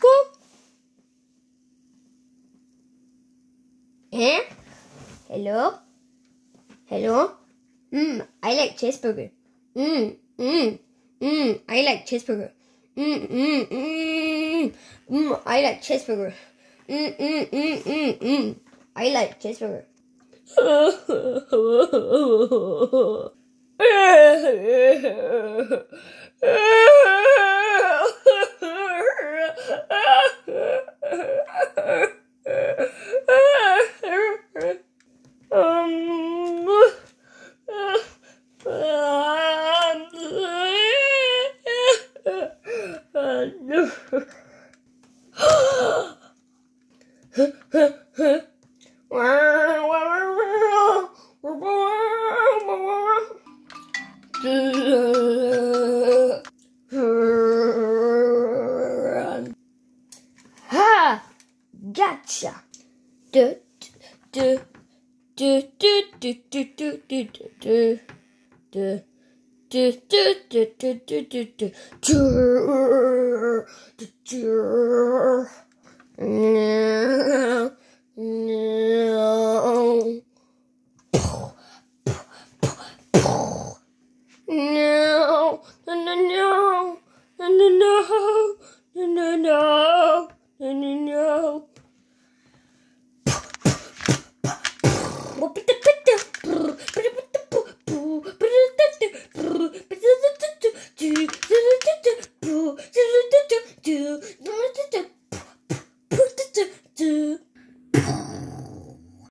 Cool. Eh? Hello? Hello? Mmm, I like cheeseburger. Mmm, mmm, mmm, I like cheeseburger. Mmm, mmm, mmm, mmm, I like cheeseburger. Mmm, mmm, mmm, mmm, mmm, I like cheeseburger. Ha! Gotcha! Du, du, du, du, du, du, du, du, du, du, du. Do do do do do do do do do do do do do do do